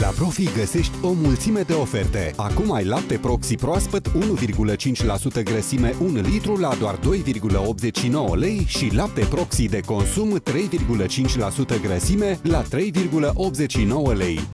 La Profi găsești o mulțime de oferte. Acum ai lapte Proxy proaspăt 1,5% grăsime 1 litru la doar 2,89 lei și lapte Proxy de consum 3,5% grăsime la 3,89 lei.